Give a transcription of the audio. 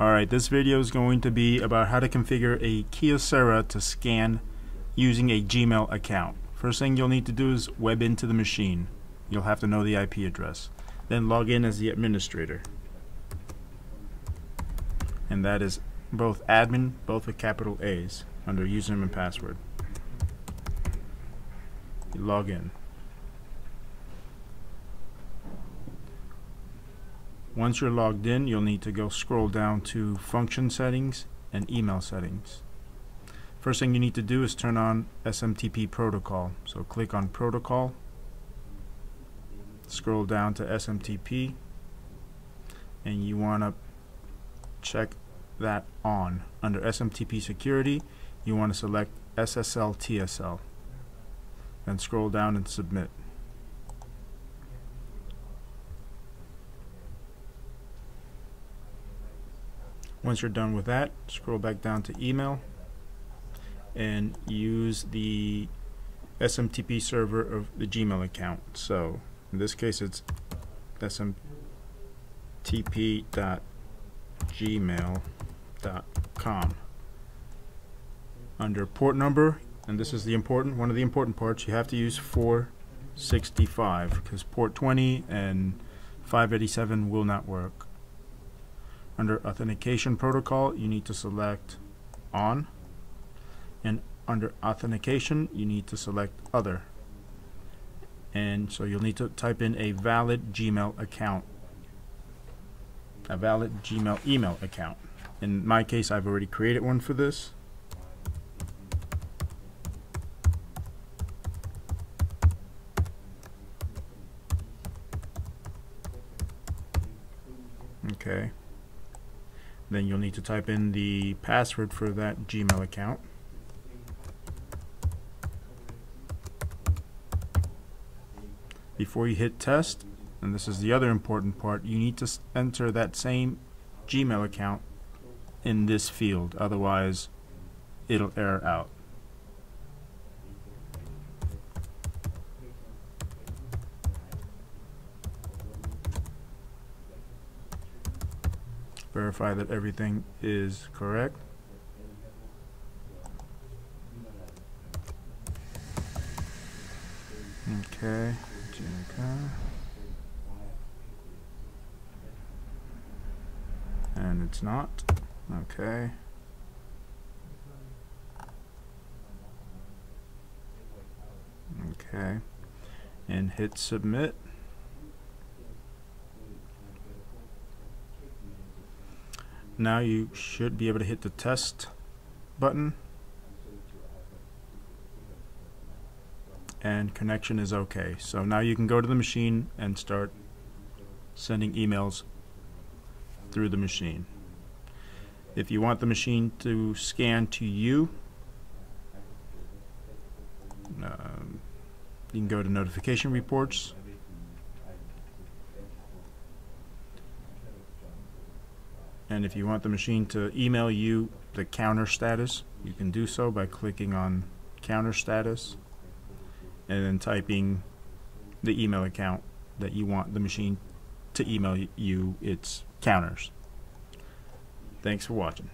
Alright, this video is going to be about how to configure a Kyocera to scan using a Gmail account. First thing you'll need to do is web into the machine. You'll have to know the IP address. Then log in as the administrator. And that is both admin, both with capital A's, under username and password. You log in. Once you're logged in, you'll need to go scroll down to function settings and email settings. First thing you need to do is turn on SMTP protocol. So click on protocol, scroll down to SMTP, and you want to check that on. Under SMTP security, you want to select SSL TSL. Then scroll down and submit. Once you're done with that, scroll back down to email and use the SMTP server of the Gmail account. So in this case it's smtp.gmail.com. Under port number, and this is the important one of the important parts, you have to use 465 because port 20 and 587 will not work. Under authentication protocol, you need to select on. And under authentication, you need to select other. And so you'll need to type in a valid Gmail account. A valid Gmail email account. In my case, I've already created one for this. Okay. Then you'll need to type in the password for that Gmail account. Before you hit test, and this is the other important part, you need to enter that same Gmail account in this field, otherwise it'll error out. Verify that everything is correct. Okay, And it's not. Okay. Okay. And hit submit. Now you should be able to hit the test button. And connection is okay. So now you can go to the machine and start sending emails through the machine. If you want the machine to scan to you um, you can go to notification reports and if you want the machine to email you the counter status you can do so by clicking on counter status and then typing the email account that you want the machine to email you its counters. Thanks for watching.